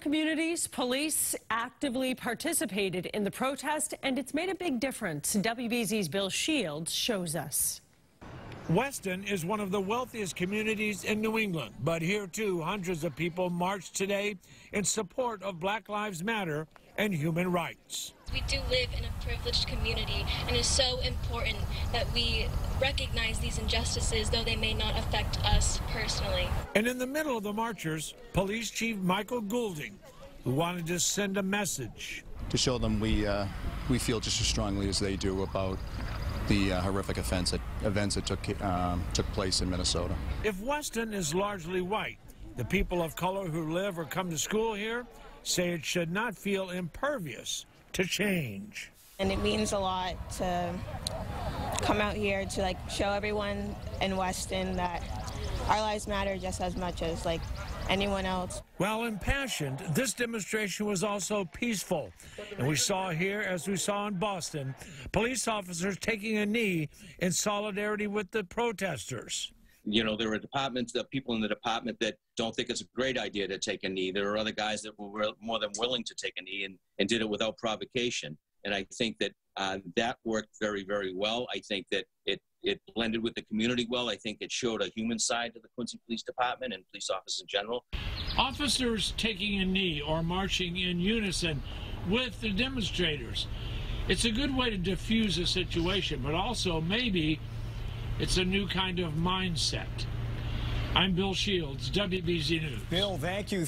communities, police actively participated in the protest, and it's made a big difference. WBZ's Bill Shields shows us. Weston is one of the wealthiest communities in New England, but here too, hundreds of people marched today in support of Black Lives Matter and human rights. We do live in a privileged community, and it's so important that we recognize these injustices, though they may not affect us personally. And in the middle of the marchers, Police Chief Michael Goulding, who wanted to send a message. To show them we, uh, we feel just as strongly as they do about the uh, horrific offense that, events that took, um, took place in Minnesota. If Weston is largely white, the people of color who live or come to school here say it should not feel impervious to change. And it means a lot to come out here to like show everyone in Weston that our lives matter just as much as like anyone else. While impassioned, this demonstration was also peaceful. And we saw here, as we saw in Boston, police officers taking a knee in solidarity with the protesters. You know, there are departments, there are people in the department that don't think it's a great idea to take a knee. There are other guys that were more than willing to take a knee and, and did it without provocation. And I think that uh, that worked very, very well. I think that it, it blended with the community well. I think it showed a human side to the Quincy Police Department and police officers in general. Officers taking a knee or marching in unison with the demonstrators. It's a good way to diffuse a situation, but also maybe it's a new kind of mindset. I'm Bill Shields, WBZ News. Bill, thank you.